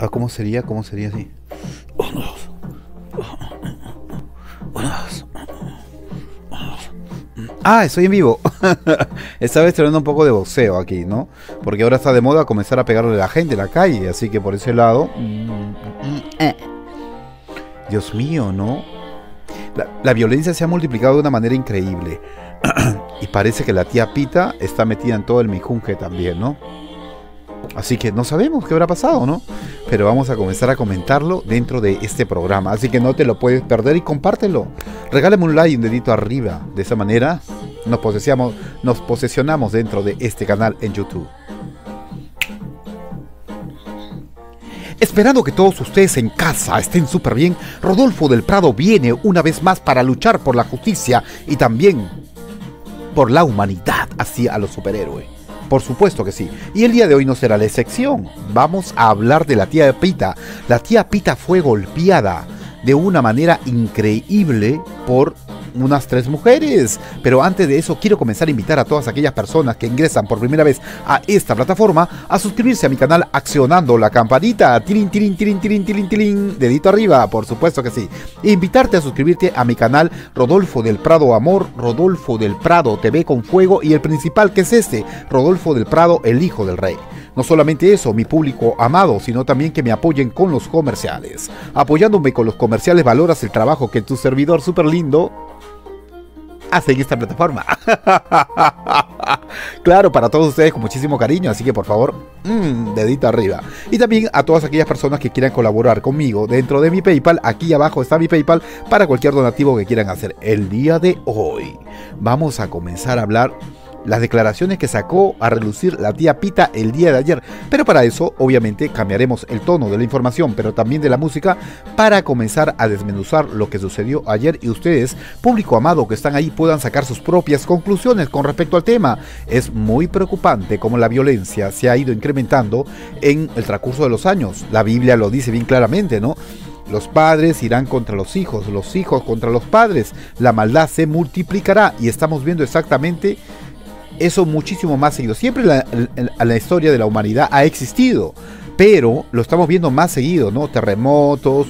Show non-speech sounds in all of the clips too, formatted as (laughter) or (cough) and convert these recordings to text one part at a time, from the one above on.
Ah, ¿Cómo sería? ¿Cómo sería así? Ah, estoy en vivo. (laughs) Esta vez teniendo un poco de boxeo aquí, ¿no? Porque ahora está de moda comenzar a pegarle a la gente en la calle, así que por ese lado... Dios mío, ¿no? La, la violencia se ha multiplicado de una manera increíble. (clears throat) y parece que la tía Pita está metida en todo el mijunje también, ¿no? Así que no sabemos qué habrá pasado, ¿no? Pero vamos a comenzar a comentarlo dentro de este programa. Así que no te lo puedes perder y compártelo. Regálame un like y un dedito arriba. De esa manera nos posesionamos, nos posesionamos dentro de este canal en YouTube. Esperando que todos ustedes en casa estén súper bien, Rodolfo del Prado viene una vez más para luchar por la justicia y también por la humanidad hacia los superhéroes. Por supuesto que sí. Y el día de hoy no será la excepción. Vamos a hablar de la tía Pita. La tía Pita fue golpeada de una manera increíble por unas tres mujeres. Pero antes de eso, quiero comenzar a invitar a todas aquellas personas que ingresan por primera vez a esta plataforma a suscribirse a mi canal accionando la campanita. Tilín, tilín, tilín, tilín, tilín, tilín. Dedito arriba, por supuesto que sí. Invitarte a suscribirte a mi canal Rodolfo del Prado Amor, Rodolfo del Prado TV con Fuego y el principal que es este, Rodolfo del Prado, el Hijo del Rey. No solamente eso, mi público amado, sino también que me apoyen con los comerciales. Apoyándome con los comerciales valoras el trabajo que tu servidor súper lindo hace en esta plataforma. (laughs) claro, para todos ustedes con muchísimo cariño, así que por favor, mmm, dedito arriba. Y también a todas aquellas personas que quieran colaborar conmigo dentro de mi PayPal, aquí abajo está mi PayPal para cualquier donativo que quieran hacer. El día de hoy vamos a comenzar a hablar las declaraciones que sacó a relucir la tía Pita el día de ayer. Pero para eso, obviamente, cambiaremos el tono de la información, pero también de la música, para comenzar a desmenuzar lo que sucedió ayer y ustedes, público amado que están ahí, puedan sacar sus propias conclusiones con respecto al tema. Es muy preocupante cómo la violencia se ha ido incrementando en el transcurso de los años. La Biblia lo dice bien claramente, ¿no? Los padres irán contra los hijos, los hijos contra los padres. La maldad se multiplicará y estamos viendo exactamente eso muchísimo más seguido. Siempre la, la, historia de la humanidad ha existido, pero lo estamos viendo más seguido, ¿no? Terremotos,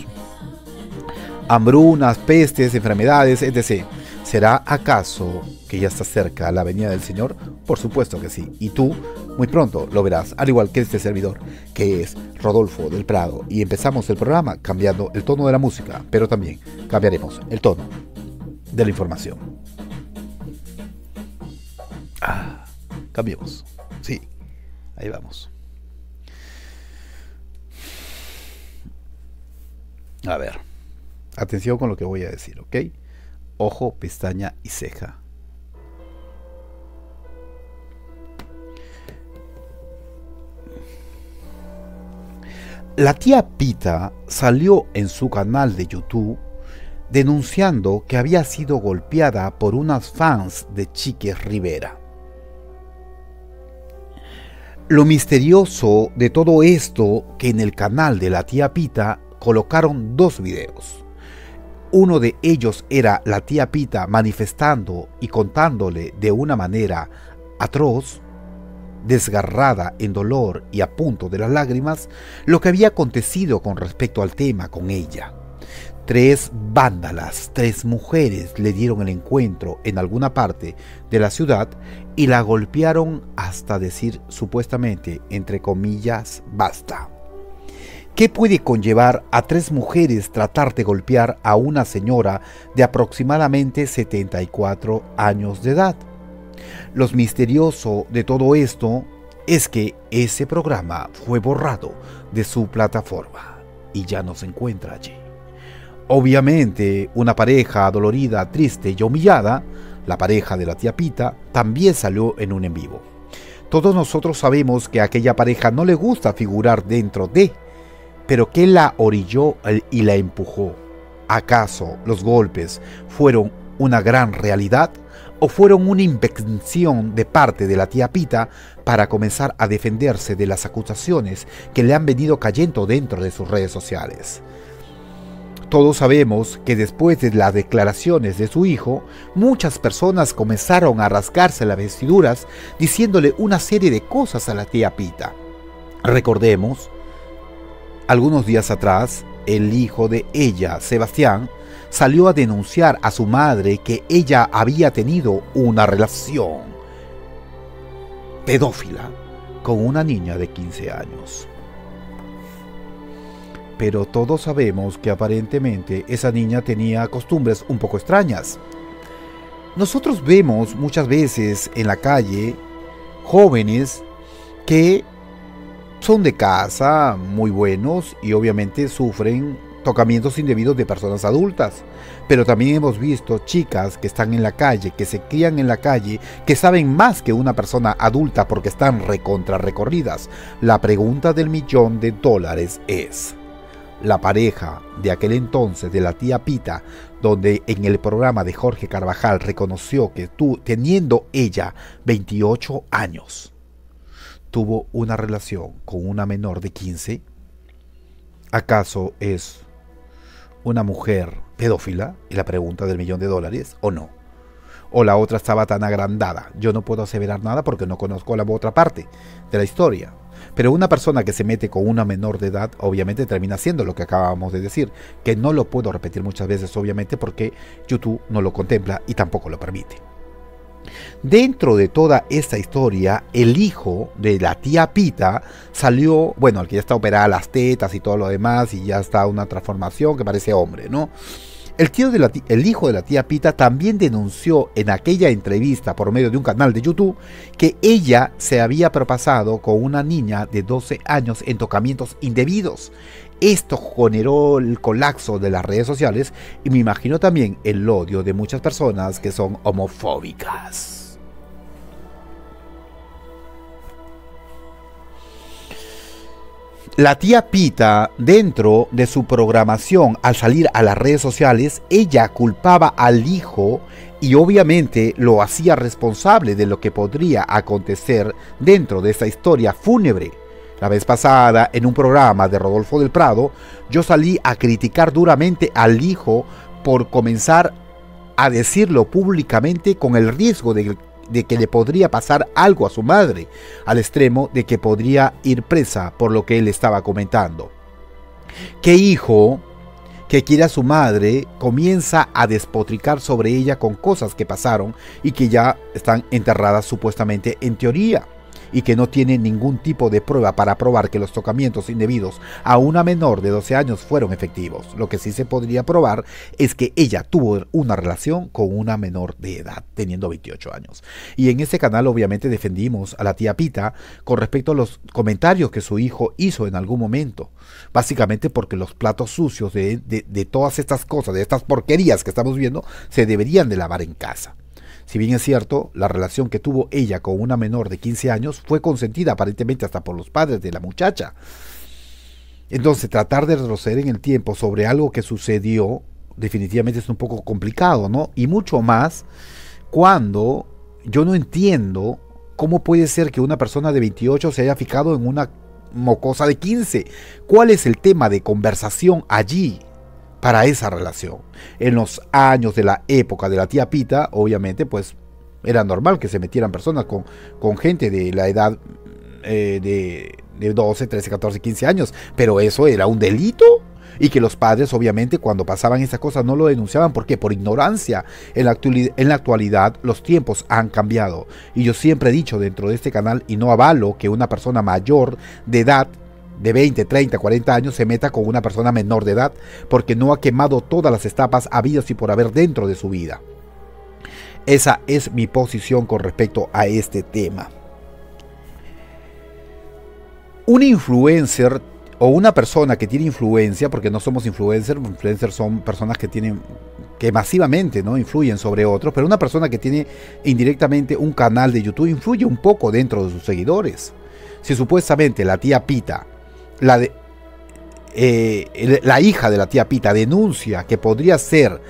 hambrunas, pestes, enfermedades, etc. ¿Será acaso que ya está cerca la venida del Señor? Por supuesto que sí. Y tú muy pronto lo verás, al igual que este servidor, que es Rodolfo del Prado. Y empezamos el programa cambiando el tono de la música, pero también cambiaremos el tono de la información. Cambiemos. Sí, ahí vamos. A ver, atención con lo que voy a decir, ¿ok? Ojo, pestaña y ceja. La tía Pita salió en su canal de YouTube denunciando que había sido golpeada por unas fans de Chiques Rivera. Lo misterioso de todo esto que en el canal de la tía Pita colocaron dos videos. Uno de ellos era la tía Pita manifestando y contándole de una manera atroz, desgarrada en dolor y a punto de las lágrimas, lo que había acontecido con respecto al tema con ella. Tres vándalas, tres mujeres le dieron el encuentro en alguna parte de la ciudad y la golpearon hasta decir supuestamente, entre comillas, basta. ¿Qué puede conllevar a tres mujeres tratar de golpear a una señora de aproximadamente 74 años de edad? Lo misterioso de todo esto es que ese programa fue borrado de su plataforma y ya no se encuentra allí. Obviamente, una pareja dolorida, triste y humillada, la pareja de la tía Pita, también salió en un en vivo. Todos nosotros sabemos que a aquella pareja no le gusta figurar dentro de, pero que la orilló y la empujó. ¿Acaso los golpes fueron una gran realidad o fueron una invención de parte de la tía Pita para comenzar a defenderse de las acusaciones que le han venido cayendo dentro de sus redes sociales? Todos sabemos que después de las declaraciones de su hijo, muchas personas comenzaron a rascarse las vestiduras diciéndole una serie de cosas a la tía Pita. Recordemos Algunos días atrás, el hijo de ella, Sebastián, salió a denunciar a su madre que ella había tenido una relación pedófila con una niña de 15 años. Pero todos sabemos que aparentemente esa niña tenía costumbres un poco extrañas. Nosotros vemos muchas veces en la calle jóvenes que son de casa, muy buenos y obviamente sufren tocamientos indebidos de personas adultas. Pero también hemos visto chicas que están en la calle, que se crían en la calle, que saben más que una persona adulta porque están recontra recorridas. La pregunta del millón de dólares es, la pareja de aquel entonces de la tía Pita, donde en el programa de Jorge Carvajal reconoció que tú, teniendo ella 28 años, tuvo una relación con una menor de 15, ¿acaso es una mujer pedófila? Y la pregunta del millón de dólares, ¿o no? O la otra estaba tan agrandada. Yo no puedo aseverar nada porque no conozco la otra parte de la historia. Pero una persona que se mete con una menor de edad, obviamente termina haciendo lo que acabamos de decir, que no lo puedo repetir muchas veces, obviamente, porque YouTube no lo contempla y tampoco lo permite. Dentro de toda esta historia, el hijo de la tía Pita salió, bueno, el que ya está operada las tetas y todo lo demás, y ya está una transformación que parece hombre, ¿no? El, tío hijo de la tía Pita también denunció en aquella entrevista por medio de un canal de YouTube que ella se había propasado con una niña de 12 años en tocamientos indebidos. Esto generó el colapso de las redes sociales y me imagino también el odio de muchas personas que son homofóbicas. La tía Pita, dentro de su programación al salir a las redes sociales, ella culpaba al hijo y obviamente lo hacía responsable de lo que podría acontecer dentro de esta historia fúnebre. La vez pasada, en un programa de Rodolfo del Prado, yo salí a criticar duramente al hijo por comenzar a decirlo públicamente con el riesgo de de que le podría pasar algo a su madre, al extremo de que podría ir presa por lo que él estaba comentando. ¿Qué hijo que quiere a su madre comienza a despotricar sobre ella con cosas que pasaron y que ya están enterradas supuestamente en teoría? Y que no tiene ningún tipo de prueba para probar que los tocamientos indebidos a una menor de 12 años fueron efectivos. Lo que sí se podría probar es que ella tuvo una relación con una menor de edad, teniendo 28 años. Y en este canal obviamente defendimos a la tía Pita con respecto a los comentarios que su hijo hizo en algún momento. Básicamente porque los platos sucios de, de todas estas cosas, de estas porquerías que estamos viendo, se deberían de lavar en casa. Si bien es cierto, la relación que tuvo ella con una menor de 15 años fue consentida aparentemente hasta por los padres de la muchacha. Entonces, tratar de retroceder en el tiempo sobre algo que sucedió definitivamente es un poco complicado, ¿no? Y mucho más cuando yo no entiendo cómo puede ser que una persona de 28 se haya fijado en una mocosa de 15. ¿Cuál es el tema de conversación allí? Para esa relación. En los años de la época de la tía Pita, obviamente, pues era normal que se metieran personas con, con gente de la edad eh, de, de 12, 13, 14, 15 años, pero eso era un delito. Y que los padres obviamente cuando pasaban esas cosas no lo denunciaban. Porque por ignorancia. En la, en la, actualidad los tiempos han cambiado. Y yo siempre he dicho dentro de este canal y no avalo que una persona mayor de edad de 20, 30, 40 años se meta con una persona menor de edad porque no ha quemado todas las etapas habidas y por haber dentro de su vida. Esa es mi posición con respecto a este tema. Un influencer o una persona que tiene influencia, porque no somos influencers, influencers son personas que tienen que masivamente no influyen sobre otros, pero una persona que tiene indirectamente un canal de YouTube influye un poco dentro de sus seguidores. Si supuestamente la tía Pita la, de, eh, la hija de la tía Pita denuncia que podría ser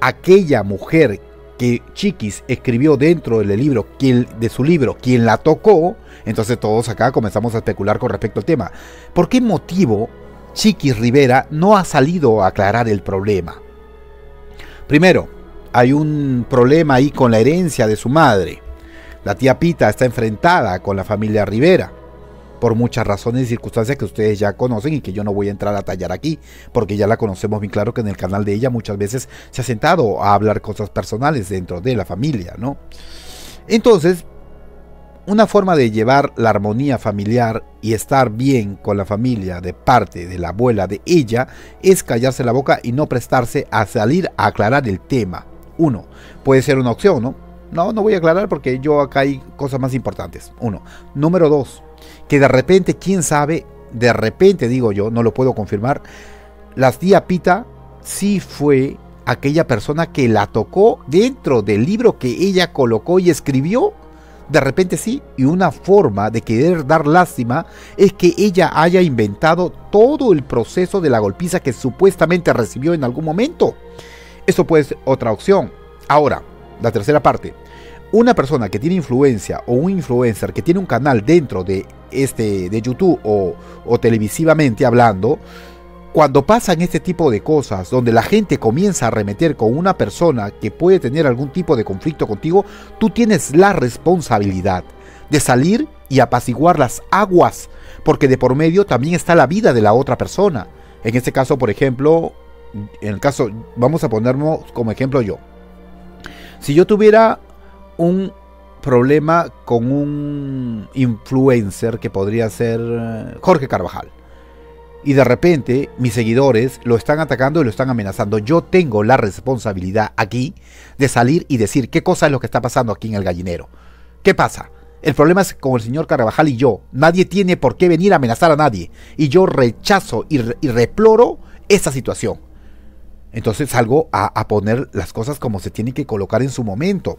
aquella mujer que Chiquis escribió dentro del libro, de su libro, quien la tocó, entonces todos acá comenzamos a especular con respecto al tema. ¿Por qué motivo Chiquis Rivera no ha salido a aclarar el problema? Primero, hay un problema ahí con la herencia de su madre. La tía Pita está enfrentada con la familia Rivera. Por muchas razones y circunstancias que ustedes ya conocen y que yo no voy a entrar a tallar aquí, porque ya la conocemos bien claro que en el canal de ella muchas veces se ha sentado a hablar cosas personales dentro de la familia, ¿no? Entonces, una forma de llevar la armonía familiar y estar bien con la familia de parte de la abuela de ella es callarse la boca y no prestarse a salir a aclarar el tema. Uno, puede ser una opción, ¿no? No, no voy a aclarar porque yo acá hay cosas más importantes. Uno. Número dos, que de repente, quién sabe, de repente digo yo, no lo puedo confirmar, la tía Pita sí fue aquella persona que la tocó dentro del libro que ella colocó y escribió. De repente sí, y una forma de querer dar lástima es que ella haya inventado todo el proceso de la golpiza que supuestamente recibió en algún momento. Eso puede ser otra opción. Ahora, la tercera parte. Una persona que tiene influencia o un influencer que tiene un canal dentro de este de YouTube o, televisivamente hablando, cuando pasan este tipo de cosas, donde la gente comienza a arremeter con una persona que puede tener algún tipo de conflicto contigo, tú tienes la responsabilidad de salir y apaciguar las aguas, porque de por medio también está la vida de la otra persona. En este caso, por ejemplo, en el caso, vamos a ponernos como ejemplo yo. Si yo tuviera un problema con un influencer que podría ser eh, Jorge Carvajal, y de repente mis seguidores lo están atacando y lo están amenazando, yo tengo la responsabilidad aquí de salir y decir qué cosa es lo que está pasando aquí en el gallinero. ¿Qué pasa? El problema es con el señor Carvajal y yo. Nadie tiene por qué venir a amenazar a nadie. Y yo rechazo y, y reploro esa situación. Entonces salgo a, poner las cosas como se tienen que colocar en su momento.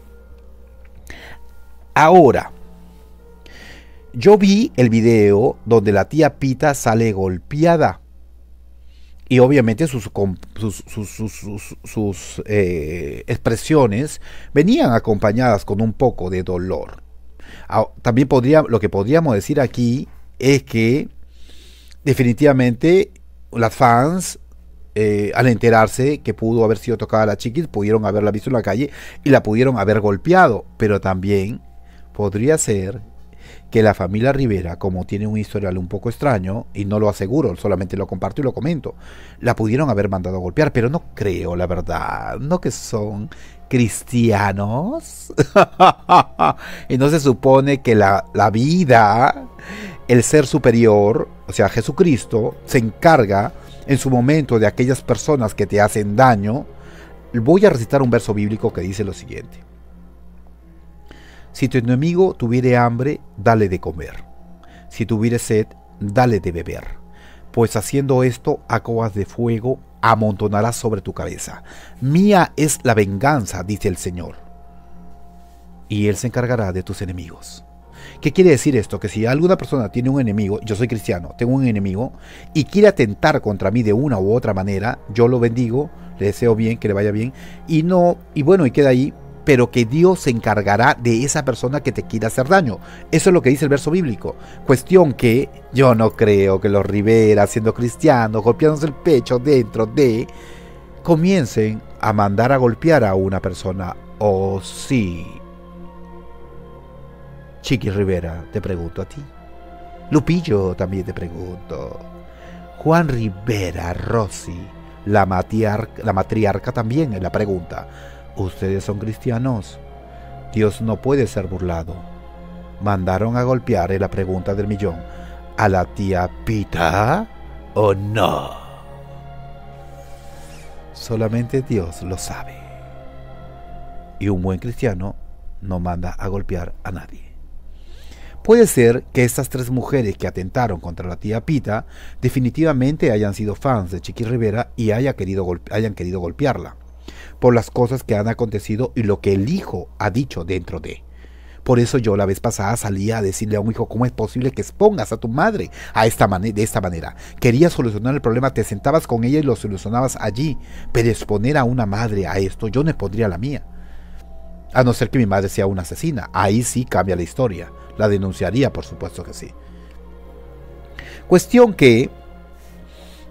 Ahora, yo vi el video donde la tía Pita sale golpeada. Y obviamente sus, eh, expresiones venían acompañadas con un poco de dolor. También podría, lo que podríamos decir aquí es que definitivamente las fans eh, al enterarse que pudo haber sido tocada la chiquis, pudieron haberla visto en la calle y la pudieron haber golpeado. Pero también podría ser que la familia Rivera, como tiene un historial un poco extraño, y no lo aseguro, solamente lo comparto y lo comento, la pudieron haber mandado a golpear, pero no creo, la verdad, no que son cristianos. (laughs) y no se supone que la, la vida, el ser superior, o sea, Jesucristo, se encarga en su momento de aquellas personas que te hacen daño, voy a recitar un verso bíblico que dice lo siguiente. Si tu enemigo tuviere hambre, dale de comer. Si tuviere sed, dale de beber. Pues haciendo esto, aguas de fuego amontonarás sobre tu cabeza. Mía es la venganza, dice el Señor. Y Él se encargará de tus enemigos. ¿Qué quiere decir esto? Que si alguna persona tiene un enemigo, yo soy cristiano, tengo un enemigo y quiere atentar contra mí de una u otra manera, yo lo bendigo, le deseo bien, que le vaya bien y no, y bueno, y queda ahí, pero que Dios se encargará de esa persona que te quiera hacer daño. Eso es lo que dice el verso bíblico. Cuestión que yo no creo que los Rivera, siendo cristianos, golpeándose el pecho dentro de, comiencen a mandar a golpear a una persona. O oh, sí. Chiqui Rivera, te pregunto a ti. Lupillo, también te pregunto. Juan Rivera, Rossi, la, la matriarca también la pregunta. ¿Ustedes son cristianos? Dios no puede ser burlado. ¿Mandaron a golpear en la pregunta del millón a la tía Pita o no? Solamente Dios lo sabe. Y un buen cristiano no manda a golpear a nadie. Puede ser que estas tres mujeres que atentaron contra la tía Pita definitivamente hayan sido fans de Chiqui Rivera y hayan querido golpearla por las cosas que han acontecido y lo que el hijo ha dicho dentro de. Por eso yo la vez pasada salía a decirle a un hijo, ¿cómo es posible que expongas a tu madre a esta de esta manera? Quería solucionar el problema, te sentabas con ella y lo solucionabas allí, pero exponer a una madre a esto, yo no expondría la mía. A no ser que mi madre sea una asesina, ahí sí cambia la historia. La denunciaría, por supuesto que sí. Cuestión que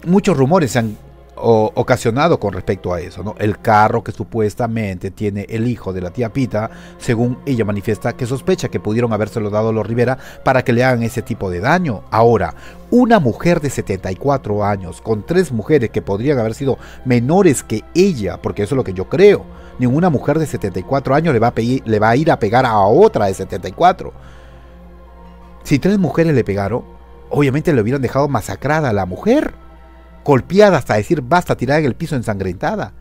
muchos rumores han ocasionado con respecto a eso, ¿no? El carro que supuestamente tiene el hijo de la tía Pita, según ella manifiesta que sospecha que pudieron habérselo dado a los Rivera para que le hagan ese tipo de daño. Ahora, una mujer de 74 años con tres mujeres que podrían haber sido menores que ella, porque eso es lo que yo creo. Ninguna mujer de 74 años le va a, le va a ir a pegar a otra de 74. Si tres mujeres le pegaron, obviamente le hubieran dejado masacrada a la mujer golpeada hasta decir basta, tirada en el piso ensangrentada.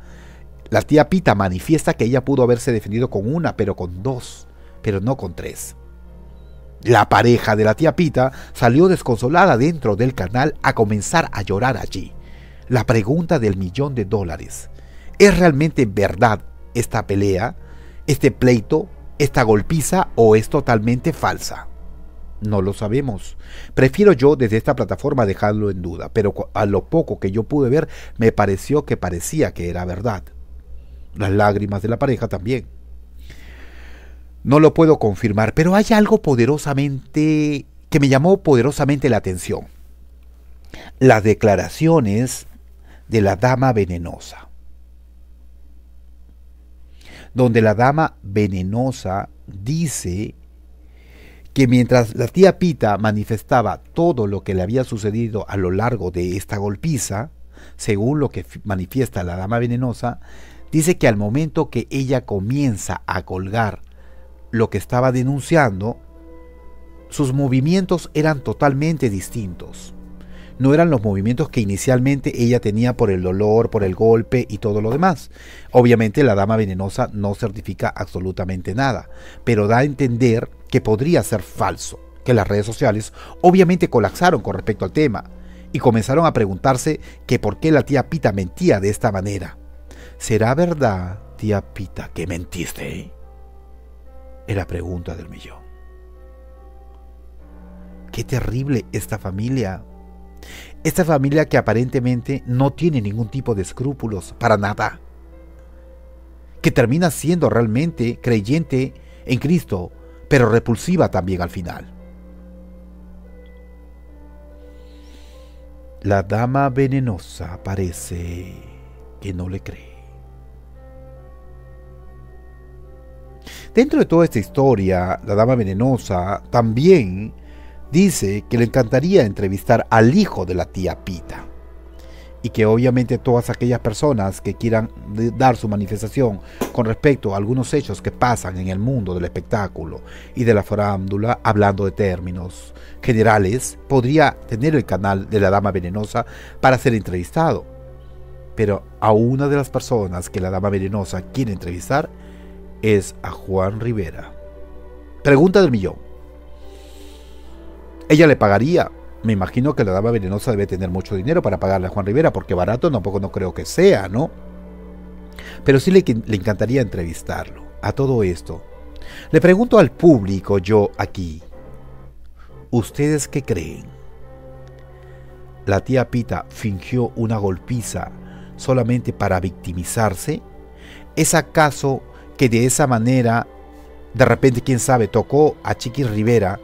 La tía Pita manifiesta que ella pudo haberse defendido con una, pero con dos, pero no con tres. La pareja de la tía Pita salió desconsolada dentro del canal a comenzar a llorar allí. La pregunta del millón de dólares. ¿Es realmente verdad esta pelea, este pleito, esta golpiza o es totalmente falsa? No lo sabemos. Prefiero yo desde esta plataforma dejarlo en duda, pero a lo poco que yo pude ver me pareció que parecía que era verdad. Las lágrimas de la pareja también. No lo puedo confirmar, pero hay algo poderosamente que me llamó poderosamente la atención. Las declaraciones de la dama venenosa. Donde la dama venenosa dice que mientras la tía Pita manifestaba todo lo que le había sucedido a lo largo de esta golpiza, según lo que manifiesta la dama venenosa, dice que al momento que ella comienza a colgar lo que estaba denunciando, sus movimientos eran totalmente distintos. No eran los movimientos que inicialmente ella tenía por el dolor, por el golpe y todo lo demás. Obviamente la dama venenosa no certifica absolutamente nada, pero da a entender que podría ser falso, que las redes sociales obviamente colapsaron con respecto al tema y comenzaron a preguntarse que por qué la tía Pita mentía de esta manera. ¿Será verdad, tía Pita, que mentiste? Es la pregunta del millón. Qué terrible esta familia. Esta familia que aparentemente no tiene ningún tipo de escrúpulos para nada. Que termina siendo realmente creyente en Cristo pero repulsiva también al final. La dama venenosa parece que no le cree. Dentro de toda esta historia, la dama venenosa también dice que le encantaría entrevistar al hijo de la tía Pita y que obviamente todas aquellas personas que quieran dar su manifestación con respecto a algunos hechos que pasan en el mundo del espectáculo y de la farándula, hablando de términos generales, podría tener el canal de la Dama Venenosa para ser entrevistado. Pero a una de las personas que la Dama Venenosa quiere entrevistar es a Juan Rivera. Pregunta del millón. Ella le pagaría me imagino que la dama venenosa debe tener mucho dinero para pagarle a Juan Rivera, porque barato tampoco no creo que sea, ¿no? Pero sí le, le encantaría entrevistarlo. A todo esto, le pregunto al público yo aquí, ¿ustedes qué creen? ¿La tía Pita fingió una golpiza solamente para victimizarse? ¿Es acaso que de esa manera, de repente, quién sabe, tocó a Chiqui Rivera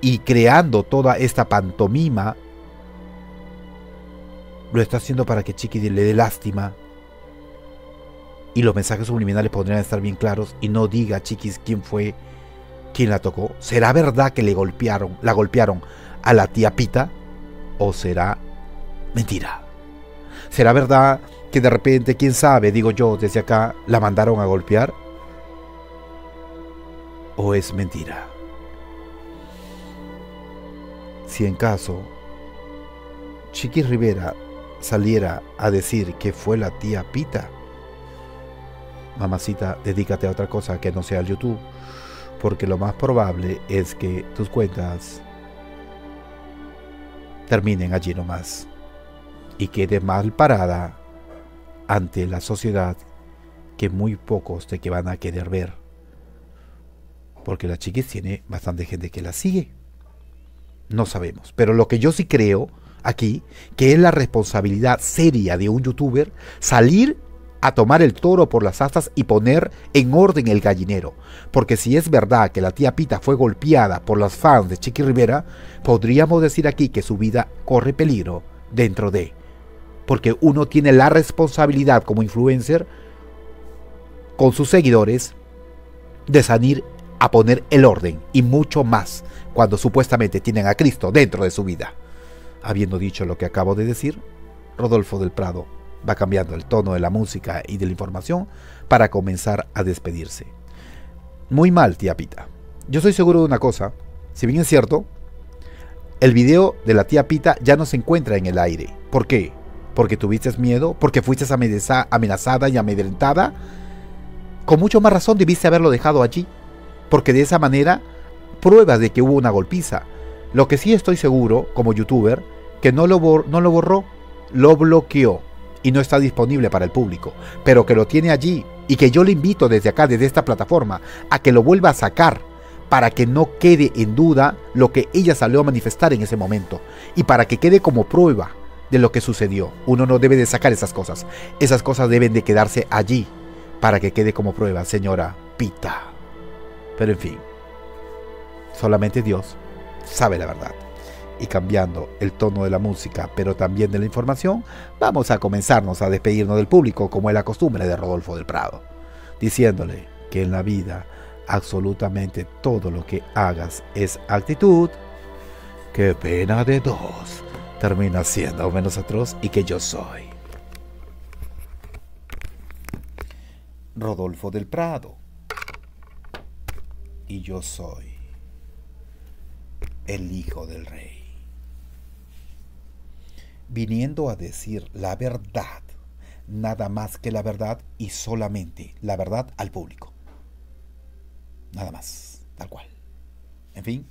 y creando toda esta pantomima, lo está haciendo para que Chiqui le dé lástima y los mensajes subliminales podrían estar bien claros y no diga Chiquis quién fue quien la tocó. ¿Será verdad que le golpearon, la golpearon a la tía Pita o será mentira? ¿Será verdad que de repente, quién sabe, digo yo desde acá, la mandaron a golpear? ¿O es mentira? Si en caso Chiqui Rivera saliera a decir que fue la tía Pita, mamacita, dedícate a otra cosa que no sea el YouTube, porque lo más probable es que tus cuentas terminen allí nomás y quede mal parada ante la sociedad que muy pocos te que van a querer ver. Porque la chiquis tiene bastante gente que la sigue. No sabemos. Pero lo que yo sí creo aquí, que es la responsabilidad seria de un youtuber, salir a tomar el toro por las astas y poner en orden el gallinero. Porque si es verdad que la tía Pita fue golpeada por las fans de Chiqui Rivera, podríamos decir aquí que su vida corre peligro dentro de porque uno tiene la responsabilidad como influencer con sus seguidores de salir a poner el orden y mucho más cuando supuestamente tienen a Cristo dentro de su vida. Habiendo dicho lo que acabo de decir, Rodolfo del Prado va cambiando el tono de la música y de la información para comenzar a despedirse. Muy mal, tía Pita. Yo soy seguro de una cosa, si bien es cierto, el video de la tía Pita ya no se encuentra en el aire. ¿Por qué? Porque tuviste miedo, porque fuiste amenazada y amedrentada. Con mucho más razón debiste haberlo dejado allí, porque de esa manera pruebas de que hubo una golpiza. Lo que sí estoy seguro, como youtuber, que no lo, no lo borró, lo bloqueó y no está disponible para el público, pero que lo tiene allí y que yo le invito desde acá, desde esta plataforma, a que lo vuelva a sacar para que no quede en duda lo que ella salió a manifestar en ese momento y para que quede como prueba de lo que sucedió. Uno no debe de sacar esas cosas. Esas cosas deben de quedarse allí para que quede como prueba, señora Pita. Pero en fin, solamente Dios sabe la verdad y cambiando el tono de la música, pero también de la información, vamos a comenzarnos a despedirnos del público como es la costumbre de Rodolfo del Prado, diciéndole que en la vida absolutamente todo lo que hagas es actitud, que pena de dos termina siendo menos atroz y que yo soy. Rodolfo del Prado. Y yo soy el hijo del rey viniendo a decir la verdad, nada más que la verdad y solamente la verdad al público. Nada más, tal cual. En fin,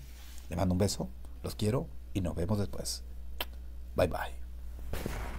le mando un beso, los quiero y nos vemos después. Bye bye.